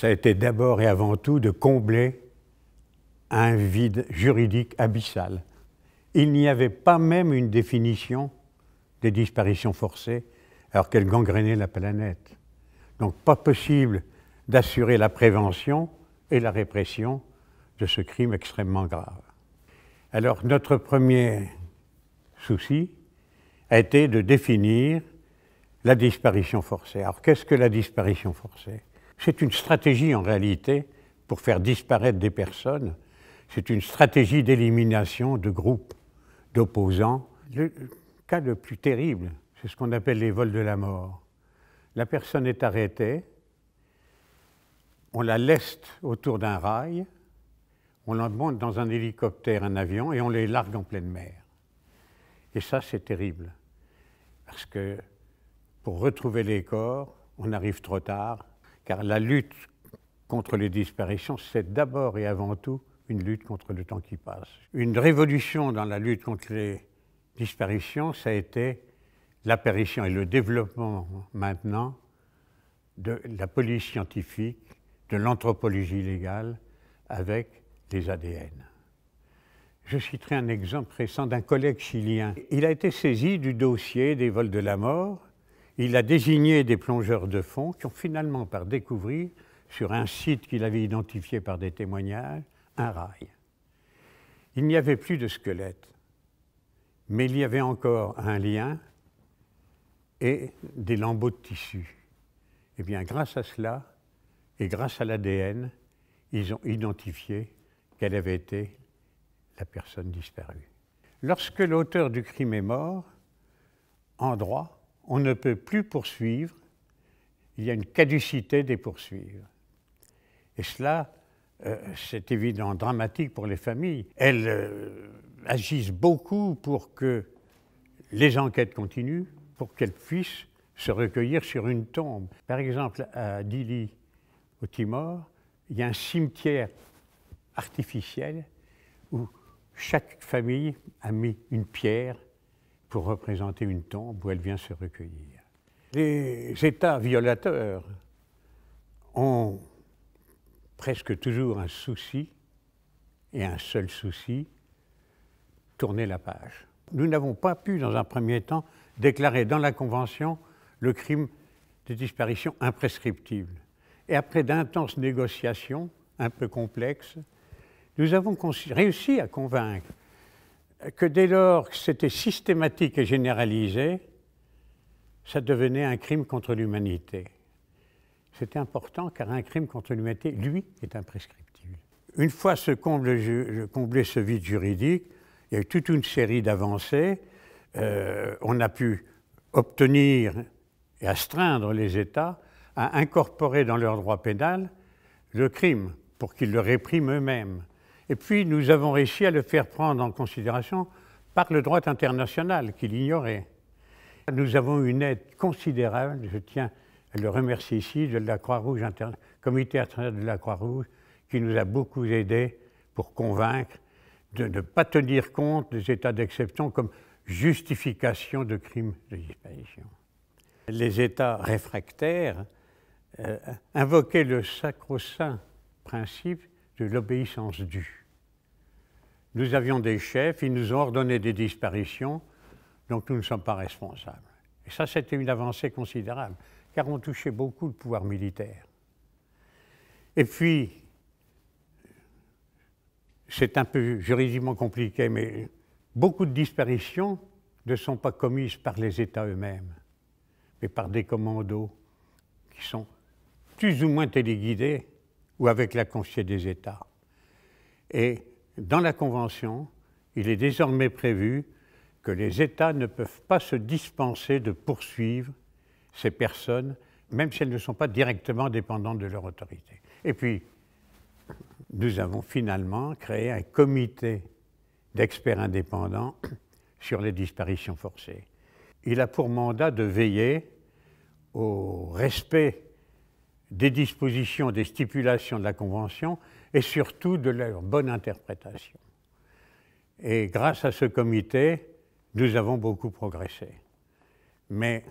ça a été d'abord et avant tout de combler un vide juridique abyssal. Il n'y avait pas même une définition des disparitions forcées alors qu'elles gangrénaient la planète. Donc pas possible d'assurer la prévention et la répression de ce crime extrêmement grave. Alors notre premier souci a été de définir la disparition forcée. Alors qu'est-ce que la disparition forcée? C'est une stratégie en réalité pour faire disparaître des personnes. C'est une stratégie d'élimination de groupes d'opposants. Le cas le plus terrible, c'est ce qu'on appelle les vols de la mort. La personne est arrêtée, on la laisse autour d'un rail, on la monte dans un hélicoptère, un avion, et on les largue en pleine mer. Et ça, c'est terrible. Parce que pour retrouver les corps, on arrive trop tard, car la lutte contre les disparitions, c'est d'abord et avant tout une lutte contre le temps qui passe. Une révolution dans la lutte contre les disparitions, ça a été l'apparition et le développement maintenant de la police scientifique, de l'anthropologie légale avec les ADN. Je citerai un exemple récent d'un collègue chilien. Il a été saisi du dossier des vols de la mort. Il a désigné des plongeurs de fond qui ont finalement par découvrir, sur un site qu'il avait identifié par des témoignages, un rail. Il n'y avait plus de squelette, mais il y avait encore un lien et des lambeaux de tissu. Eh bien, grâce à cela et grâce à l'ADN, ils ont identifié quelle avait été la personne disparue. Lorsque l'auteur du crime est mort, en droit, on ne peut plus poursuivre, il y a une caducité des poursuivre. Et cela, euh, c'est évident dramatique pour les familles. Elles euh, agissent beaucoup pour que les enquêtes continuent, pour qu'elles puissent se recueillir sur une tombe. Par exemple, à Dili, au Timor, il y a un cimetière artificiel où chaque famille a mis une pierre pour représenter une tombe où elle vient se recueillir. Les États violateurs ont presque toujours un souci, et un seul souci, tourner la page. Nous n'avons pas pu, dans un premier temps, déclarer dans la Convention le crime de disparition imprescriptible. Et après d'intenses négociations, un peu complexes, nous avons réussi à convaincre que dès lors que c'était systématique et généralisé, ça devenait un crime contre l'humanité. C'était important car un crime contre l'humanité, lui, est imprescriptible. Une fois ce comble, comblé ce vide juridique, il y a eu toute une série d'avancées. Euh, on a pu obtenir et astreindre les États à incorporer dans leur droit pénal le crime pour qu'ils le répriment eux-mêmes. Et puis nous avons réussi à le faire prendre en considération par le droit international qu'il ignorait. Nous avons une aide considérable, je tiens à le remercier ici, de la Croix-Rouge, Comité international de la Croix-Rouge, qui nous a beaucoup aidés pour convaincre de ne pas tenir compte des états d'exception comme justification de crimes de disparition les États réfractaires euh, invoquaient le sacro-saint principe de l'obéissance due. Nous avions des chefs, ils nous ont ordonné des disparitions, donc nous ne sommes pas responsables. Et ça, c'était une avancée considérable, car on touchait beaucoup le pouvoir militaire. Et puis, c'est un peu juridiquement compliqué, mais beaucoup de disparitions ne sont pas commises par les États eux-mêmes mais par des commandos qui sont plus ou moins téléguidés ou avec la conscience des États. Et dans la Convention, il est désormais prévu que les États ne peuvent pas se dispenser de poursuivre ces personnes, même si elles ne sont pas directement dépendantes de leur autorité. Et puis, nous avons finalement créé un comité d'experts indépendants sur les disparitions forcées il a pour mandat de veiller au respect des dispositions, des stipulations de la Convention et surtout de leur bonne interprétation. Et grâce à ce comité, nous avons beaucoup progressé. Mais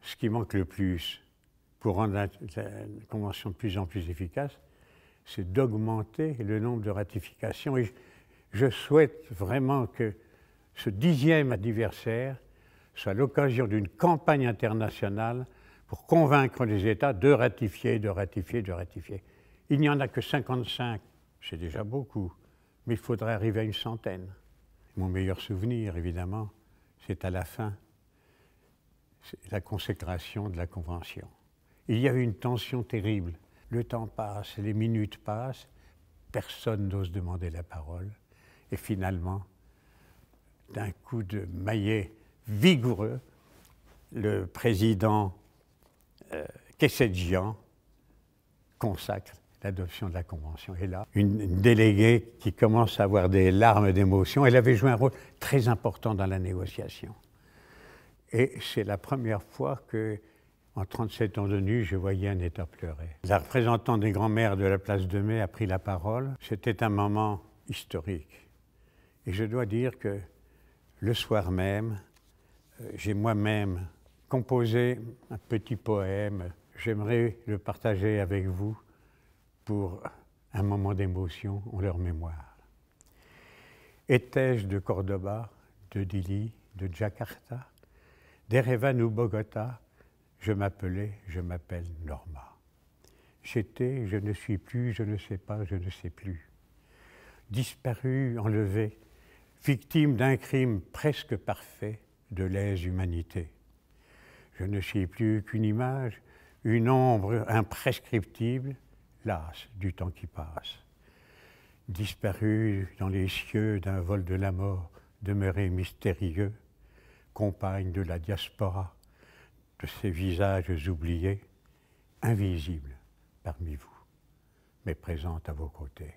ce qui manque le plus pour rendre la, Convention de plus en plus efficace, c'est d'augmenter le nombre de ratifications. Et je souhaite vraiment que ce dixième anniversaire soit l'occasion d'une campagne internationale pour convaincre les États de ratifier, de ratifier, de ratifier. Il n'y en a que 55, c'est déjà beaucoup, mais il faudrait arriver à une centaine. Mon meilleur souvenir, évidemment, c'est à la fin, la consécration de la Convention. Il y a eu une tension terrible. Le temps passe, les minutes passent, personne n'ose demander la parole. Et finalement, d'un coup de maillet vigoureux, le président euh, Kessedjian consacre l'adoption de la Convention. Et là, une, déléguée qui commence à avoir des larmes d'émotion, elle avait joué un rôle très important dans la négociation. Et c'est la première fois que, en 37 ans de nuit, je voyais un État pleurer. La représentante des grands-mères de la place de mai a pris la parole. C'était un moment historique. Et je dois dire que le soir même, euh, j'ai moi-même composé un petit poème. J'aimerais le partager avec vous pour un moment d'émotion en leur mémoire. Étais-je de Cordoba, de Dili, de Jakarta, d'Erevan ou Bogota, je m'appelais, je m'appelle Norma. J'étais, je ne suis plus, je ne sais pas, je ne sais plus. Disparu, enlevé, victime d'un crime presque parfait de lèse-humanité. Je ne suis plus qu'une image, une ombre imprescriptible, lasse du temps qui passe. Disparu dans les cieux d'un vol de la mort, demeuré mystérieux, compagne de la diaspora, de ces visages oubliés, invisibles parmi vous, mais présente à vos côtés.